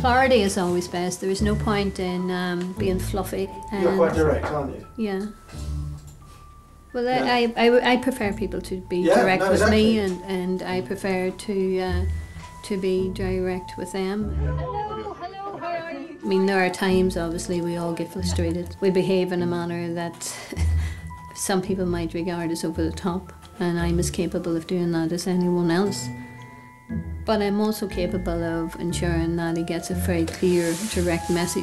Clarity is always best. There is no point in um, being fluffy. You're quite direct, aren't you? Yeah. Well, Yeah. I, I, I, prefer people to be Yeah, direct no, with me, and, and I prefer to uh, to be direct with them. Hello, hello, how are you? I mean, there are times, obviously, we all get frustrated. We behave in a manner that some people might regard as over the top, and I'm as capable of doing that as anyone else. But I'm also capable of ensuring that he gets a very clear, direct message.